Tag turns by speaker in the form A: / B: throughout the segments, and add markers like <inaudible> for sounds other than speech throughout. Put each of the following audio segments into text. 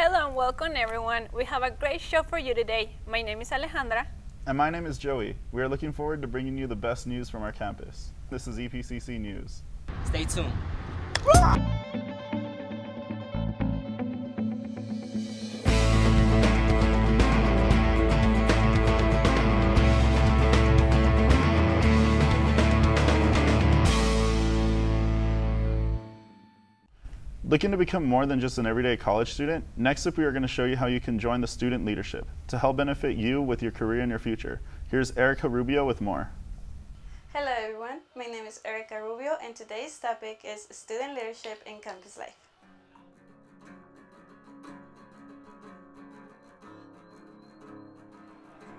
A: Hello and welcome everyone. We have a great show for you today. My name is Alejandra.
B: And my name is Joey. We are looking forward to bringing you the best news from our campus. This is EPCC News.
C: Stay tuned.
B: Looking to become more than just an everyday college student? Next up, we are going to show you how you can join the student leadership to help benefit you with your career and your future. Here's Erica Rubio with more.
D: Hello everyone, my name is Erica Rubio and today's topic is student leadership in campus life.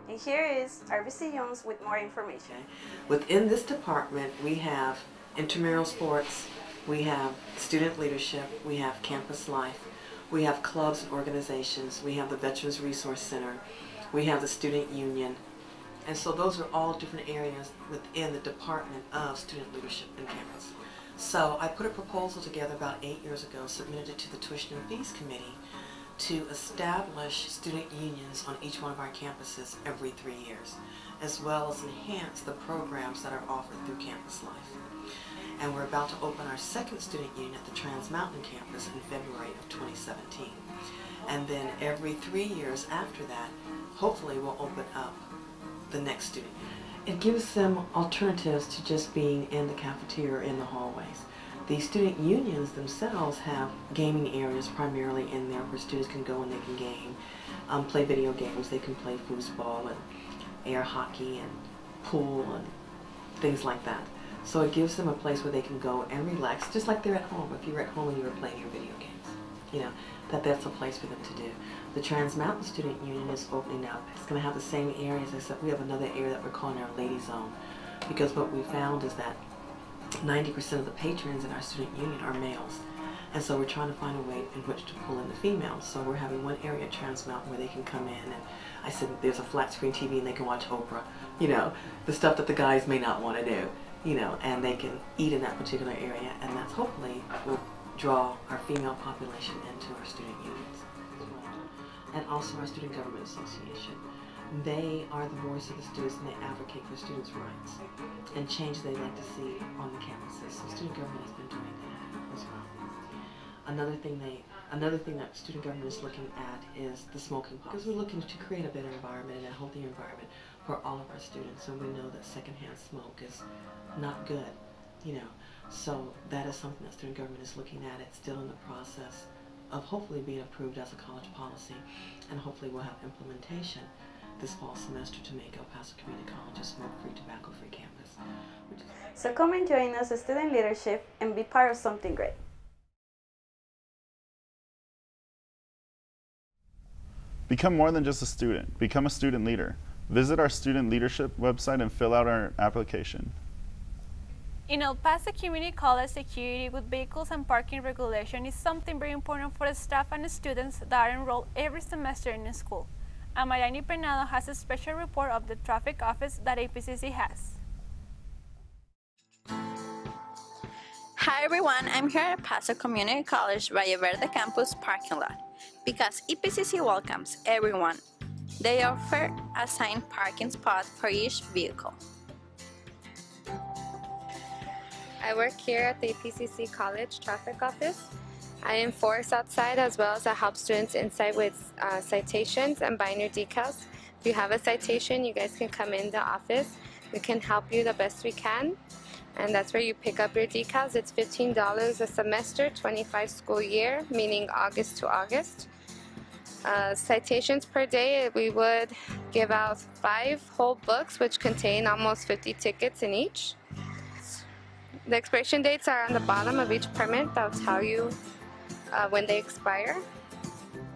D: And here is RBC Jones with more information.
E: Within this department, we have intramural sports, we have student leadership, we have campus life, we have clubs and organizations, we have the Veterans Resource Center, we have the student union, and so those are all different areas within the Department of Student Leadership and campus. So I put a proposal together about eight years ago, submitted it to the Tuition and Fees Committee to establish student unions on each one of our campuses every three years, as well as enhance the programs that are offered through campus life. And we're about to open our second student union at the Trans Mountain campus in February of 2017. And then every three years after that, hopefully we'll open up the next student union. It gives them alternatives to just being in the cafeteria or in the hallways. The student unions themselves have gaming areas primarily in there where students can go and they can game, um, play video games, they can play foosball and air hockey and pool and things like that. So it gives them a place where they can go and relax, just like they're at home. If you're at home and you were playing your video games, you know, that that's a place for them to do. The Trans Mountain Student Union is opening up. It's going to have the same areas, except we have another area that we're calling our Lady Zone. Because what we found is that 90% of the patrons in our student union are males. And so we're trying to find a way in which to pull in the females. So we're having one area at Trans Mountain where they can come in and I said there's a flat screen TV and they can watch Oprah. You know, the stuff that the guys may not want to do. You know, and they can eat in that particular area and that's hopefully will draw our female population into our student unions and also our Student Government Association. They are the voice of the students and they advocate for students' rights and change they'd like to see on the campuses. So student government has been doing that as well. Another thing they another thing that student government is looking at is the smoking policy. Because we're looking to create a better environment and a healthier environment for all of our students. And we know that secondhand smoke is not good, you know. So that is something that student government is looking at. It's still in the process of hopefully being approved as a college policy and hopefully we'll have implementation this fall semester to make El Paso Community College a smoke-free, tobacco-free campus.
D: So come and join us as student leadership and be part of something great.
B: Become more than just a student. Become a student leader. Visit our student leadership website and fill out our application.
A: In El Paso Community College, security with vehicles and parking regulation is something very important for the staff and the students that are enrolled every semester in the school. Amairani Peinado has a special report of the traffic office that EPCC has.
F: Hi everyone, I'm here at Paso Community College Valle Verde campus parking lot because EPCC welcomes everyone. They offer assigned parking spot for each vehicle.
G: I work here at the EPCC College Traffic Office. I enforce outside as well as I help students inside with uh, citations and your decals. If you have a citation, you guys can come in the office. We can help you the best we can. And that's where you pick up your decals. It's $15 a semester, 25 school year, meaning August to August. Uh, citations per day, we would give out five whole books, which contain almost 50 tickets in each. The expiration dates are on the bottom of each permit. They'll tell you uh, when they expire.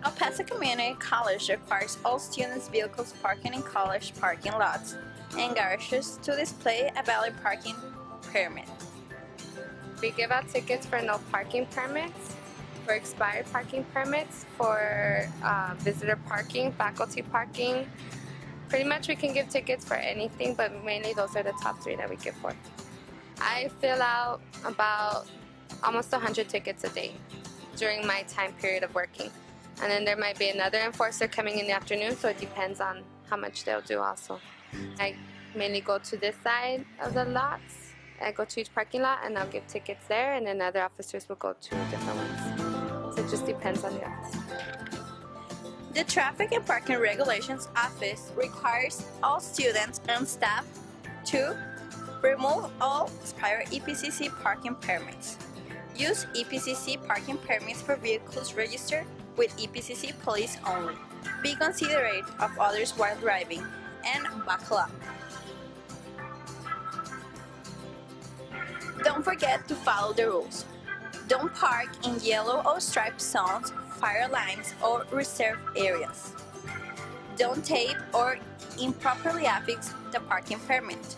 F: El Paso Community College requires all students' vehicles parking in college parking lots and garages to display a valid parking permit.
G: We give out tickets for no parking permits, for expired parking permits, for uh, visitor parking, faculty parking. Pretty much we can give tickets for anything, but mainly those are the top three that we give for. I fill out about almost 100 tickets a day during my time period of working. And then there might be another enforcer coming in the afternoon, so it depends on how much they'll do also. I mainly go to this side of the lots. I go to each parking lot and I'll give tickets there, and then other officers will go to different ones. So it just depends on the officer.
F: The Traffic and Parking Regulations Office requires all students and staff to remove all expired EPCC parking permits. Use EPCC parking permits for vehicles registered with EPCC police only. Be considerate of others while driving and buckle up. Don't forget to follow the rules. Don't park in yellow or striped zones, fire lines, or reserved areas. Don't tape or improperly affix the parking permit.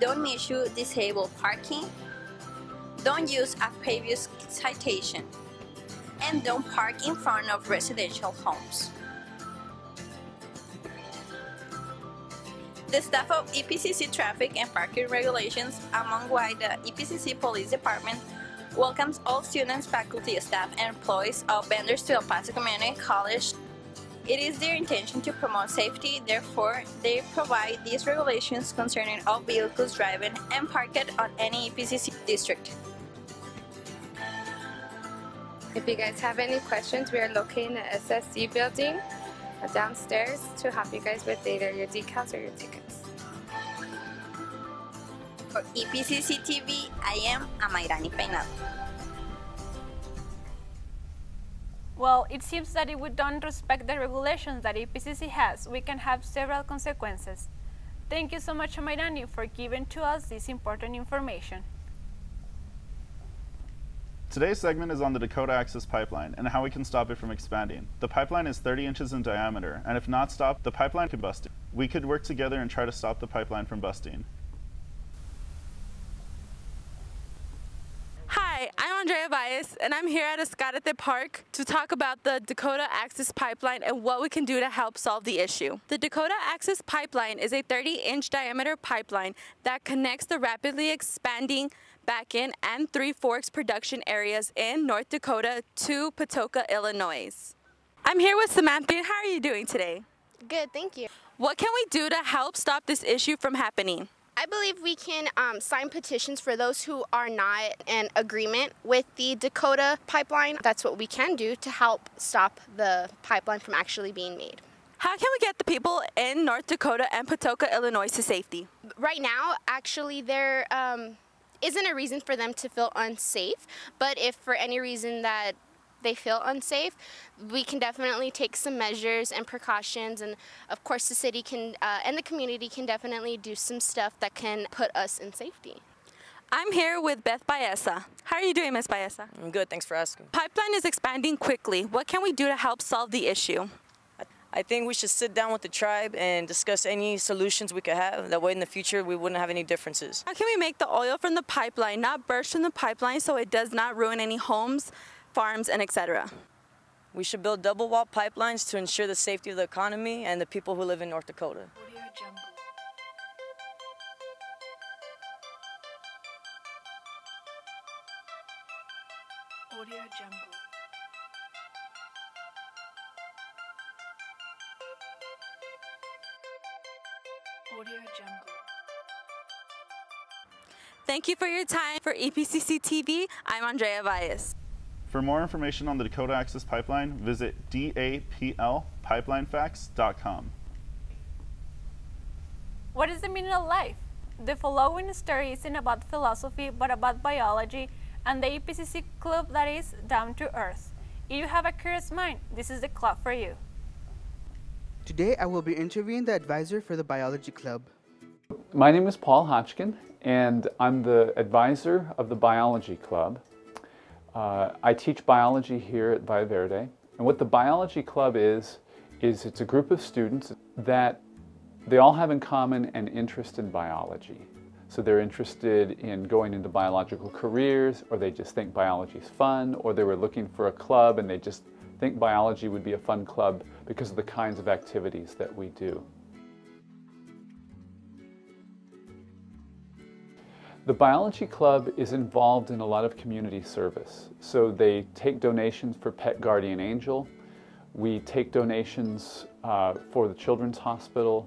F: Don't issue disabled parking. Don't use a previous citation. And don't park in front of residential homes. The staff of EPCC Traffic and Parking Regulations, among why the EPCC Police Department welcomes all students, faculty, staff, and employees of vendors to El Paso Community College. It is their intention to promote safety, therefore, they provide these regulations concerning all vehicles driving and parked on any EPCC district.
G: If you guys have any questions, we are located in the SSC building downstairs to help you guys with either your decals or your tickets.
F: For EPCC TV, I am Amairani Peinado.
A: Well, it seems that if we don't respect the regulations that EPCC has, we can have several consequences. Thank you so much, Amairani, for giving to us this important information.
B: Today's segment is on the Dakota Access Pipeline and how we can stop it from expanding. The pipeline is 30 inches in diameter, and if not stopped, the pipeline could bust. We could work together and try to stop the pipeline from busting.
C: Hi, I'm Andrea Valles, and I'm here at Escárate Park to talk about the Dakota Access Pipeline and what we can do to help solve the issue. The Dakota Access Pipeline is a 30-inch diameter pipeline that connects the rapidly expanding Bakken and Three Forks production areas in North Dakota to Patoka, Illinois. I'm here with Samantha. How are you doing today?
H: Good, thank you.
C: What can we do to help stop this issue from happening?
H: I believe we can um, sign petitions for those who are not in agreement with the Dakota pipeline. That's what we can do to help stop the pipeline from actually being made.
C: How can we get the people in North Dakota and Patoka, Illinois to safety?
H: Right now, actually, there um, isn't a reason for them to feel unsafe, but if for any reason that they feel unsafe, we can definitely take some measures and precautions, and of course, the city can uh, and the community can definitely do some stuff that can put us in safety.
C: I'm here with Beth Baeza. How are you doing, Ms. Baeza?
I: I'm good, thanks for asking.
C: Pipeline is expanding quickly. What can we do to help solve the issue?
I: I think we should sit down with the tribe and discuss any solutions we could have. That way, in the future, we wouldn't have any differences.
C: How can we make the oil from the pipeline not burst from the pipeline so it does not ruin any homes, farms, and etc.?
I: We should build double wall pipelines to ensure the safety of the economy and the people who live in North Dakota.
A: Audio Jungle. Audio Jungle.
C: Thank you for your time. For E EPCC TV, I'm Andrea Valles.
B: For more information on the Dakota Access Pipeline, visit daplpipelinefacts.com.
A: What is the meaning of life? The following story isn't about philosophy but about biology and the EPCC club that is down to earth. If you have a curious mind, this is the club for you.
J: Today I will be interviewing the advisor for the biology club.
K: My name is Paul Hodgkin, and I'm the advisor of the Biology Club. Uh, I teach biology here at Valle Verde, and what the Biology Club is, is it's a group of students that they all have in common an interest in biology. So they're interested in going into biological careers, or they just think biology is fun, or they were looking for a club and they just think biology would be a fun club because of the kinds of activities that we do. The Biology Club is involved in a lot of community service. So they take donations for Pet Guardian Angel. We take donations uh, for the Children's Hospital.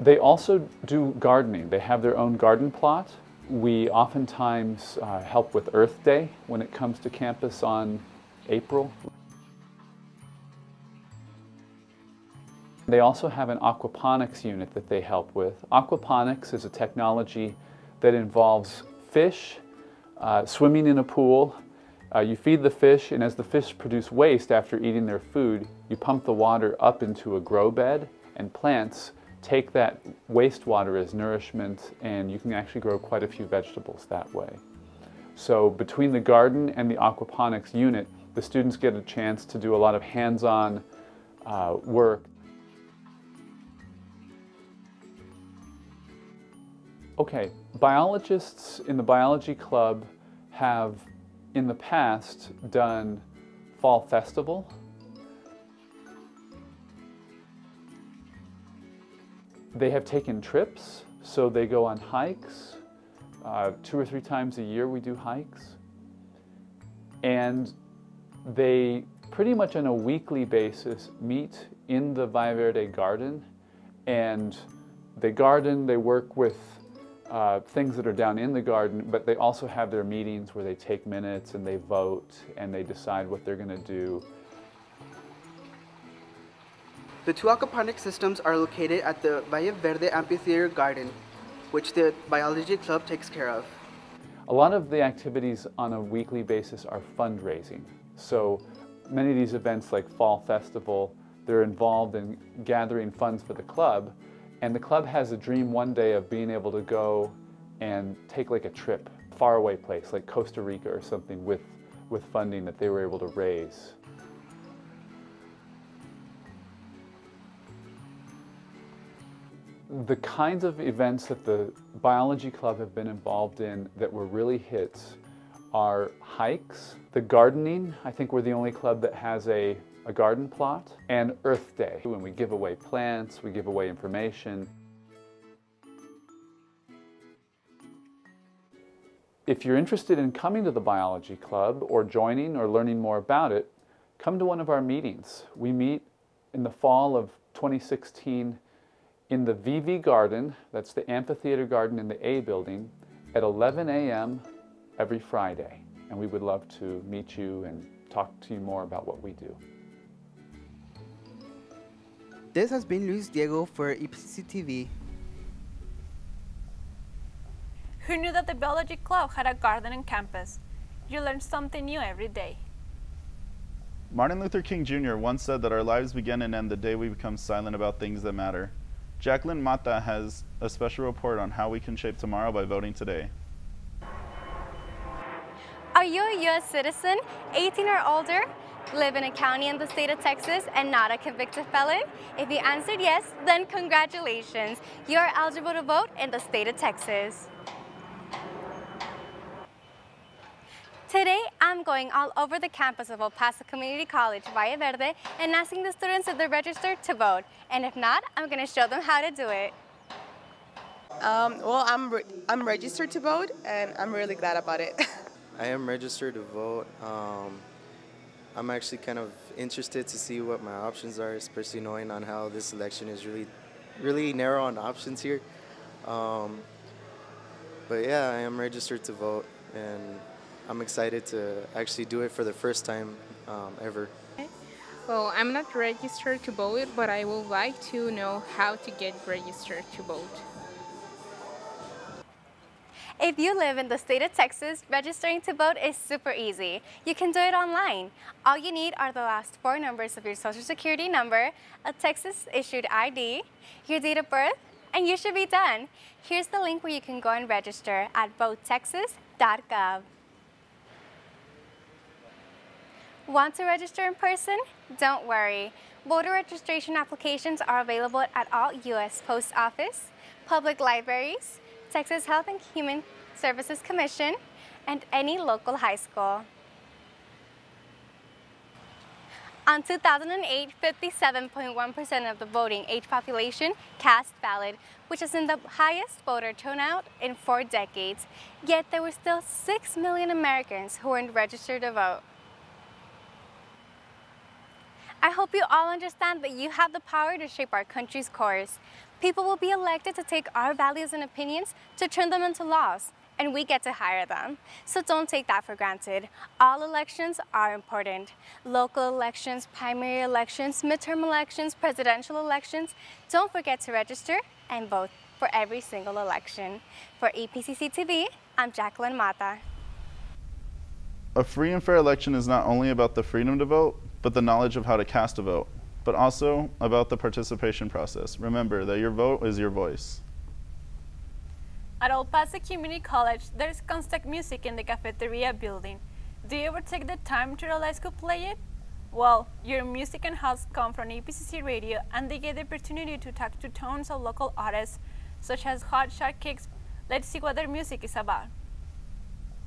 K: They also do gardening. They have their own garden plot. We oftentimes uh, help with Earth Day when it comes to campus on April. They also have an aquaponics unit that they help with. Aquaponics is a technology that involves fish uh, swimming in a pool. Uh, you feed the fish, and as the fish produce waste after eating their food, you pump the water up into a grow bed, and plants take that wastewater as nourishment, and you can actually grow quite a few vegetables that way. So between the garden and the aquaponics unit, the students get a chance to do a lot of hands-on uh, work. Okay, biologists in the biology club have in the past done fall festival. They have taken trips, so they go on hikes. Uh, two or three times a year we do hikes. And they pretty much on a weekly basis meet in the Valle Verde garden and they garden, they work with uh, things that are down in the garden, but they also have their meetings where they take minutes and they vote and they decide what they're going to do.
J: The two aquaponic systems are located at the Valle Verde Amphitheater Garden, which the Biology Club takes care of.
K: A lot of the activities on a weekly basis are fundraising. So many of these events like Fall Festival, they're involved in gathering funds for the club, and the club has a dream one day of being able to go and take like a trip, faraway place like Costa Rica or something with, with funding that they were able to raise. The kinds of events that the Biology Club have been involved in that were really hits are hikes, the gardening. I think we're the only club that has a a garden plot, and Earth Day, when we give away plants, we give away information. If you're interested in coming to the Biology Club or joining or learning more about it, come to one of our meetings. We meet in the fall of 2016 in the VV Garden, that's the amphitheater garden in the A building, at 11 a.m. every Friday. And we would love to meet you and talk to you more about what we do.
J: This has been Luis Diego for EPCC TV.
A: Who knew that the Biology Club had a garden on campus? You learn something new every day.
B: Martin Luther King Jr. once said that our lives begin and end the day we become silent about things that matter. Jacqueline Mata has a special report on how we can shape tomorrow by voting today.
L: Are you a U.S. citizen, 18 or older? Live in a county in the state of Texas and not a convicted felon? If you answered yes, then congratulations. You are eligible to vote in the state of Texas. Today, I'm going all over the campus of El Paso Community College, Valle Verde, and asking the students if they're registered to vote. And if not, I'm going to show them how to do it.
M: Um, well, I'm, re I'm registered to vote, and I'm really glad about it. <laughs>
N: I am registered to vote. Um, I'm actually kind of interested to see what my options are, especially knowing on how this election is really, really narrow on options here. Um, but yeah, I am registered to vote, and I'm excited to actually do it for the first time um, ever.
O: Well, I'm not registered to vote, but I would like to know how to get registered to vote.
L: If you live in the state of Texas, registering to vote is super easy. You can do it online. All you need are the last four numbers of your social security number, a Texas issued ID, your date of birth, and you should be done. Here's the link where you can go and register at votetexas.gov. Want to register in person? Don't worry. Voter registration applications are available at all U.S. Post Office, public libraries, Texas Health and Human Services Commission, and any local high school. On 2008, 57.1% of the voting age population cast ballot, which is in the highest voter turnout in four decades. Yet there were still 6 million Americans who weren't registered to vote. I hope you all understand that you have the power to shape our country's course. People will be elected to take our values and opinions to turn them into laws, and we get to hire them. So don't take that for granted. All elections are important. Local elections, primary elections, midterm elections, presidential elections. Don't forget to register and vote for every single election. For EPCC TV, I'm Jacqueline Mata.
B: A free and fair election is not only about the freedom to vote, but the knowledge of how to cast a vote, but also about the participation process. Remember that your vote is your voice.
A: At El Paso Community College, there's constant music in the cafeteria building. Do you ever take the time to realize who play it? Well, your music and house come from EPCC Radio and they get the opportunity to talk to tons of local artists such as Hot Shot Kicks. Let's see what their music is about.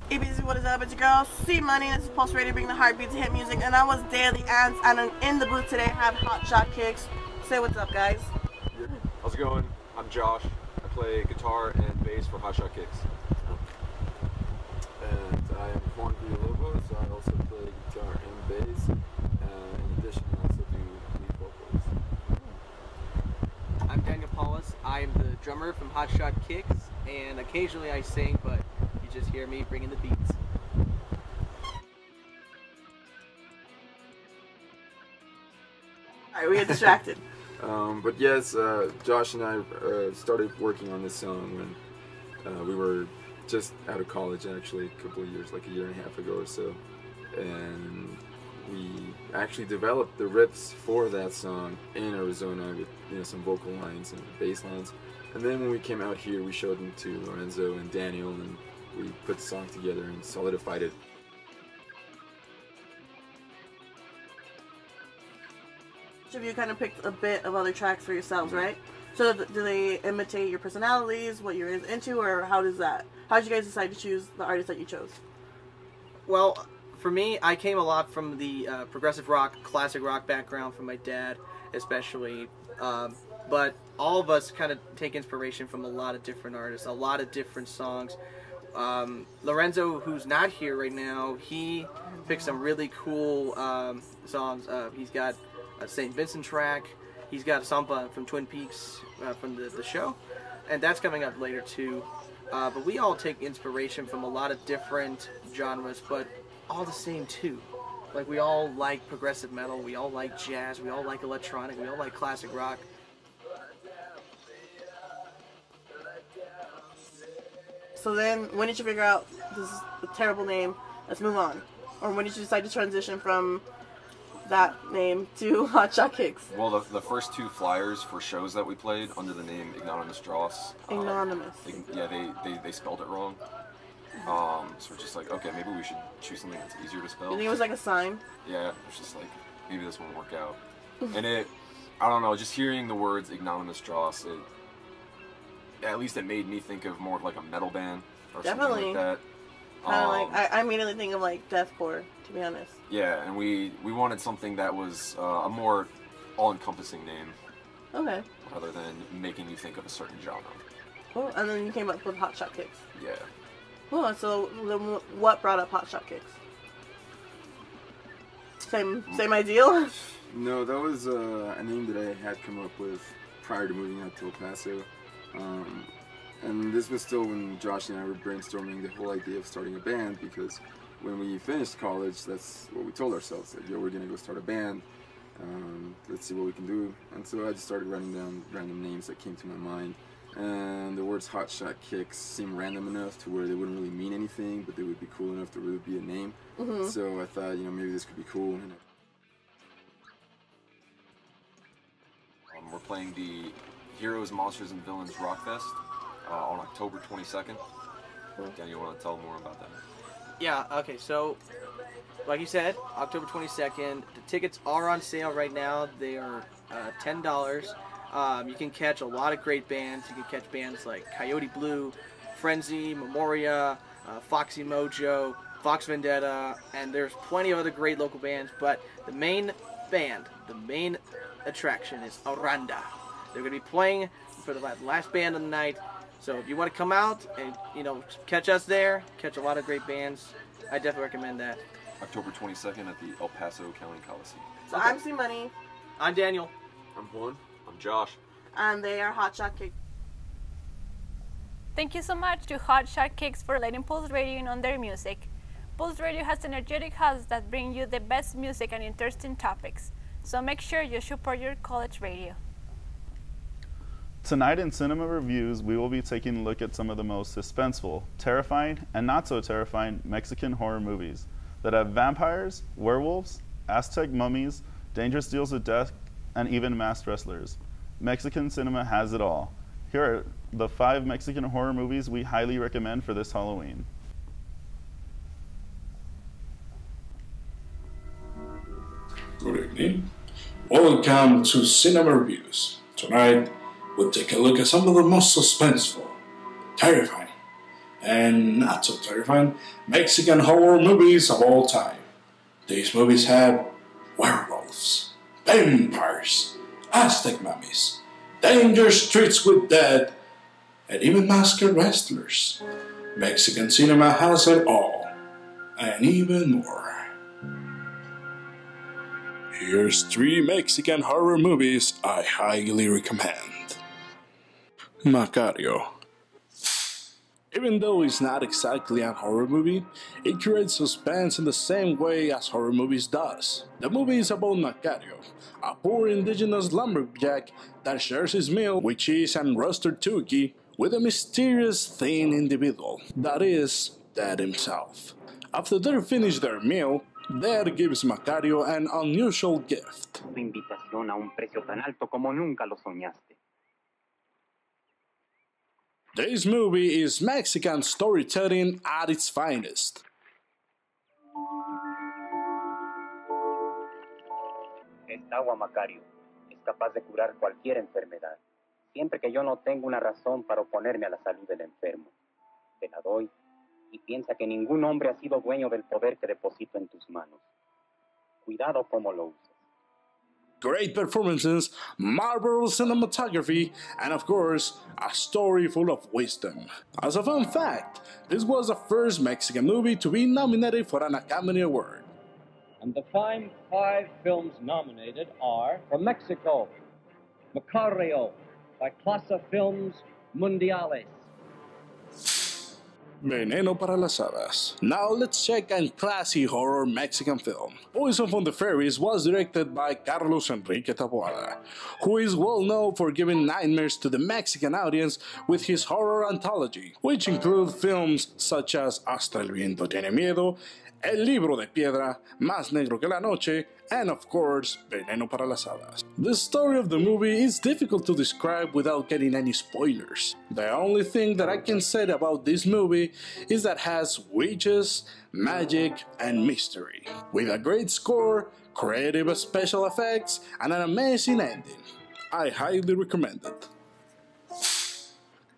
P: EPCC, what is up? It's your girl, C Money. This is Pulse Radio, bringing the heartbeat to hit music. And I was Daily Ants, and I'm in the booth today I have Hot Shot Kicks. Say what's up, guys.
Q: How's it going? I'm Josh. I play guitar and bass for Hot Shot Kicks.
R: And I am Juan Villalobos. so I also play guitar and bass. Uh, in addition, I also do lead vocals.
S: I'm Daniel Paulus. I'm the drummer from Hot Shot Kicks, and occasionally I sing, but you just hear me bringing the beats.
P: Alright, we get distracted. <laughs>
R: Um, but yes, uh, Josh and I uh, started working on this song when uh, we were just out of college, actually, a couple of years, like a year and a half ago or so. And we actually developed the riffs for that song in Arizona with you know some vocal lines and bass lines. And then when we came out here, we showed them to Lorenzo and Daniel, and we put the song together and solidified it.
P: Each of you kind of picked a bit of other tracks for yourselves, right? So do they imitate your personalities, what you're into, or how does that? How did you guys decide to choose the artist that you chose?
S: Well, for me, I came a lot from the uh, progressive rock, classic rock background from my dad, especially. Um, but all of us kind of take inspiration from a lot of different artists, a lot of different songs. Um, Lorenzo, who's not here right now, he picked some really cool um, songs. Uh, he's got a St. Vincent track. He's got a song from Twin Peaks uh, from the, the show, and that's coming up later too. Uh, but we all take inspiration from a lot of different genres, but all the same too. Like we all like progressive metal, we all like jazz, we all like electronic, we all like classic rock.
P: So then, when did you figure out this is a terrible name? Let's move on. Or when did you decide to transition from that name to <laughs> Hot Shot Kicks?
Q: Well, the, the first two flyers for shows that we played under the name Ignominious Dross. uh,
P: Ignominious.
Q: ig- yeah, they, they, they spelled it wrong. Um, so we're just like, okay, maybe we should choose something that's easier to spell.
P: You think it was like a sign?
Q: Yeah, it's just like maybe this won't work out. and it, I don't know, just hearing the words ignominious dross, it at least it made me think of more of like a metal band or
P: Definitely.
Q: something like that.
P: Kind of
Q: Um,
P: like I, I immediately think of like deathcore, to be honest.
Q: yeah, and we we wanted something that was uh, a more all-encompassing name
P: Okay.
Q: rather than making you think of a certain genre.
P: Cool. And then you came up with Hot Shot Kicks.
Q: Yeah.
P: Cool. So then what brought up Hot Shot Kicks? Same same ideal. <laughs>
R: No, that was uh, a name that I had come up with prior to moving out to El Paso. Um, and this was still when Josh and I were brainstorming the whole idea of starting a band because when we finished college, that's what we told ourselves that, yo, we're gonna go start a band. Um, let's see what we can do. And so I just started writing down random names that came to my mind. And the words hot shot kicks seemed random enough to where they wouldn't really mean anything, but they would be cool enough to really be a name.
P: Mhm.
R: So I thought, you know, maybe this could be cool.
Q: Um, we're playing the Heroes, Monsters, and Villains Rock Fest uh, on October 22nd. Danny, you want to tell more about that?
S: Yeah, okay, so like you said, October 22nd, the tickets are on sale right now. They are uh, $10. Um, you can catch a lot of great bands. You can catch bands like Coyote Blue, Frenzy, Memoria, uh, Foxy Mojo, Fox Vendetta, and there's plenty of other great local bands. But the main band, the main attraction is Aranda. They're going to be playing for the last band of the night. So if you want to come out and you know catch us there, catch a lot of great bands, I definitely recommend that.
Q: October 22nd at the El Paso County Coliseum.
P: So I'm C Money,
S: I'm Daniel.
Q: I'm Juan. I'm Josh.
P: and they are Hot Shot Cake.
A: Thank you so much to Hot Shot Kicks for letting Pulse Radio in on their music. Pulse Radio has energetic hosts that bring you the best music and interesting topics. So make sure you support your college radio.
B: Tonight in Cinema Reviews, we will be taking a look at some of the most suspenseful, terrifying, and not so terrifying Mexican horror movies that have vampires, werewolves, Aztec mummies, dangerous deals with death, and even masked wrestlers. Mexican cinema has it all. Here are the five Mexican horror movies we highly recommend for this Halloween.
T: Good evening. Welcome to Cinema Reviews. Tonight, we'll take a look at some of the most suspenseful, terrifying, and not so terrifying Mexican horror movies of all time. These movies have werewolves, vampires, Aztec mummies, dangerous streets with dead, and even masked wrestlers. Mexican cinema has it all, and even more. Here's three Mexican horror movies I highly recommend. Macario. Even though it's not exactly a horror movie, it creates suspense in the same way as horror movies does. The movie is about Macario, a poor indigenous lumberjack that shares his meal with cheese and roasted turkey with a mysterious thin individual, that is, Dad himself. After they finish their meal, Dad gives Macario an unusual gift.
U: Tu invitación a un precio tan alto como nunca lo soñaste.
T: This movie is Mexican storytelling at its finest.
U: Esta agua, Macario, es capaz de curar cualquier enfermedad, siempre que yo no tenga una razón para oponerme a la salud del enfermo. Te la doy y piensa que ningún hombre ha sido dueño del poder que deposito en tus manos. Cuidado cómo lo uses.
T: Great performances, marvelous cinematography, and of course, a story full of wisdom. As a fun fact, this was the first Mexican movie to be nominated for an Academy Award.
V: And the fine five films nominated are from Mexico, Macario by Clasa Films Mundiales.
T: Veneno para las Hadas. Now let's check a classy horror Mexican film. Poison from the Fairies was directed by Carlos Enrique Taboada, who is well known for giving nightmares to the Mexican audience with his horror anthology, which include films such as Hasta el viento tiene miedo, El libro de piedra, Más negro que la noche, and of course, Veneno para las hadas. The story of the movie is difficult to describe without getting any spoilers. The only thing that I can say about this movie is that has witches, magic, and mystery, with a great score, creative special effects, and an amazing ending. I highly recommend it.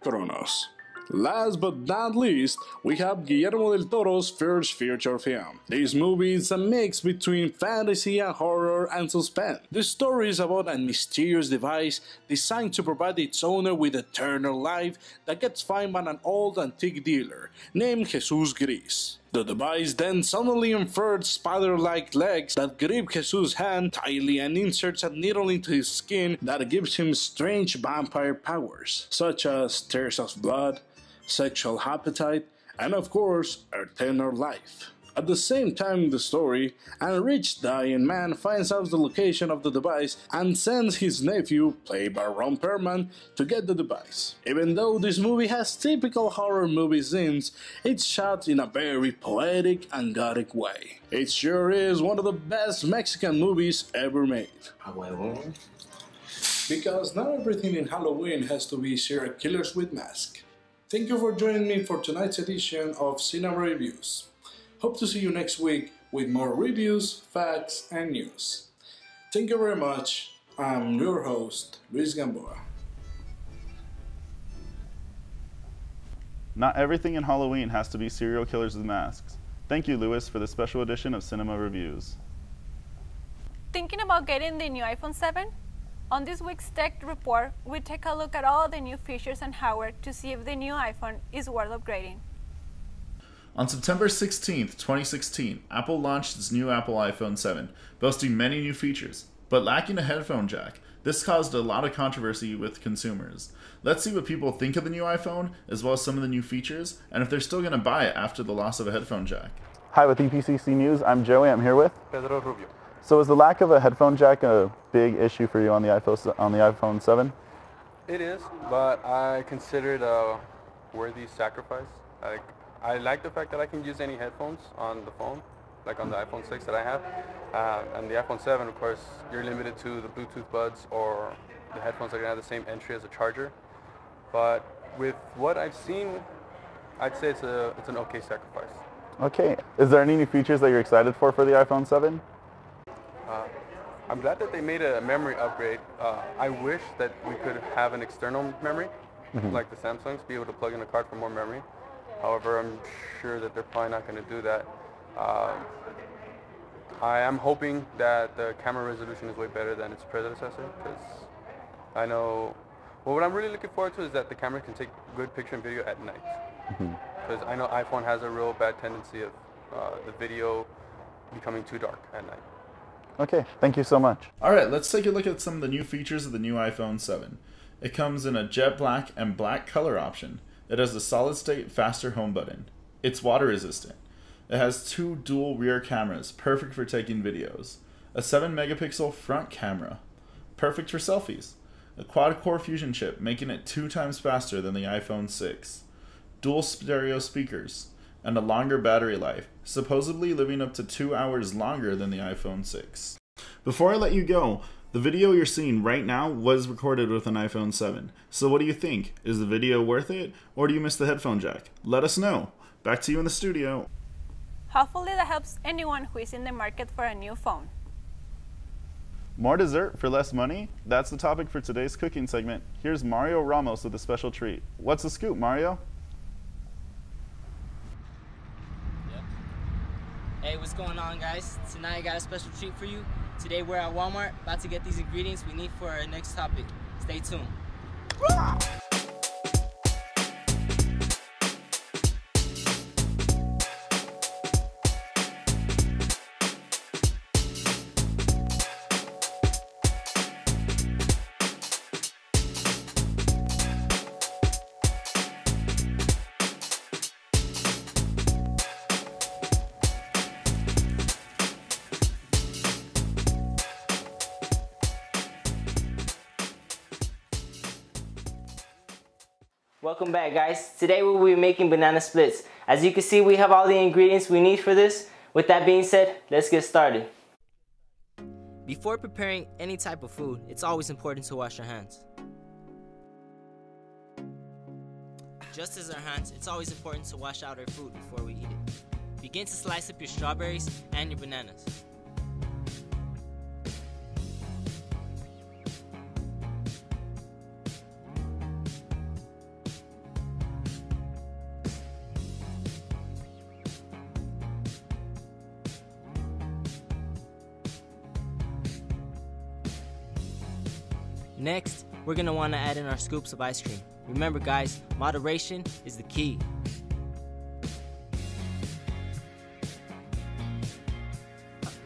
T: Cronos. Last but not least, we have Guillermo del Toro's first feature film. This movie is a mix between fantasy and horror and suspense. The story is about a mysterious device designed to provide its owner with eternal life that gets found by an old antique dealer named Jesus Gris. The device then suddenly inserts spider-like legs that grip Jesus' hand tightly and inserts a needle into his skin that gives him strange vampire powers, such as tears of blood, sexual appetite, and of course, eternal life. At the same time in the story, a rich dying man finds out the location of the device and sends his nephew, played by Ron Perlman, to get the device. Even though this movie has typical horror movie scenes, it's shot in a very poetic and gothic way. It sure is one of the best Mexican movies ever made. Because not everything in Halloween has to be serial killers with masks. Thank you for joining me for tonight's edition of Cinema Reviews. Hope to see you next week with more reviews, facts, and news. Thank you very much. I'm your host, Luis Gamboa.
B: Not everything in Halloween has to be serial killers with masks. Thank you, Luis, for the special edition of Cinema Reviews.
A: Thinking about getting the new iPhone 7? On this week's Tech Report, we take a look at all the new features and hardware to see if the new iPhone is worth upgrading.
B: On September 16, 2016, Apple launched its new Apple iPhone 7, boasting many new features, but lacking a headphone jack. This caused a lot of controversy with consumers. Let's see what people think of the new iPhone, as well as some of the new features, and if they're still going to buy it after the loss of a headphone jack. Hi, with EPCC News, I'm Joey. I'm here with
W: Pedro Rubio.
B: So, is the lack of a headphone jack a big issue for you on the iPhone on the iPhone 7?
W: It is, but I consider it a worthy sacrifice. Like, I like the fact that I can use any headphones on the phone, like on the iPhone 6 that I have. Uh, and the iPhone 7, of course, you're limited to the Bluetooth buds or the headphones that are going to have the same entry as a charger. But with what I've seen, I'd say it's a it's an okay sacrifice.
B: Okay. Is there any new features that you're excited for for the iPhone 7?
W: Uh, I'm glad that they made a memory upgrade. Uh, I wish that we could have an external memory,
B: Mhm.
W: like the Samsungs, be able to plug in a card for more memory. However, I'm sure that they're probably not going to do that. Um, I am hoping that the camera resolution is way better than its predecessor because I know. Well, what I'm really looking forward to is that the camera can take good picture and video at night. Because I know iPhone has a real bad tendency of uh, the video becoming too dark at night.
B: Okay, thank you so much. All right, let's take a look at some of the new features of the new iPhone 7. It comes in a jet black and black color option. It has a solid state faster home button. It's water resistant. It has two dual rear cameras, perfect for taking videos. A 7 megapixel front camera, perfect for selfies. A quad core fusion chip, making it two times faster than the iPhone 6. Dual stereo speakers, and a longer battery life, supposedly living up to two hours longer than the iPhone 6. Before I let you go, the video you're seeing right now was recorded with an iPhone 7. So what do you think? Is the video worth it, or do you miss the headphone jack? Let us know. Back to you in the studio.
A: Hopefully that helps anyone who is in the market for a new phone.
B: More dessert for less money? That's the topic for today's cooking segment. Here's Mario Ramos with a special treat. What's the scoop, Mario?
X: Hey, what's going on, guys? Tonight I got a special treat for you. Today we're at Walmart, about to get these ingredients we need for our next topic. Stay tuned. Welcome back, guys. Today we will be making banana splits. As you can see, we have all the ingredients we need for this. With that being said, let's get started. Before preparing any type of food, it's always important to wash your hands. Just as our hands, it's always important to wash out our food before we eat it. Begin to slice up your strawberries and your bananas. Next, we're gonna wanna add in our scoops of ice cream. Remember guys, moderation is the key.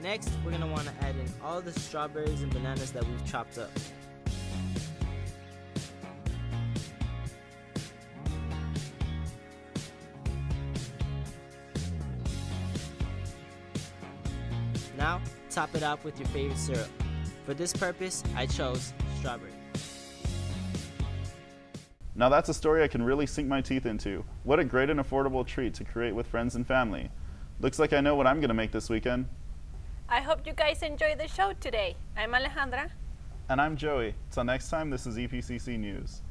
X: Next, we're gonna wanna add in all the strawberries and bananas that we've chopped up. Now, top it off with your favorite syrup. For this purpose, I chose strawberry.
B: Now that's a story I can really sink my teeth into. What a great and affordable treat to create with friends and family. Looks like I know what I'm going to make this weekend.
A: I hope you guys enjoyed the show today. I'm Alejandra.
B: And I'm Joey. Till next time, this is EPCC News.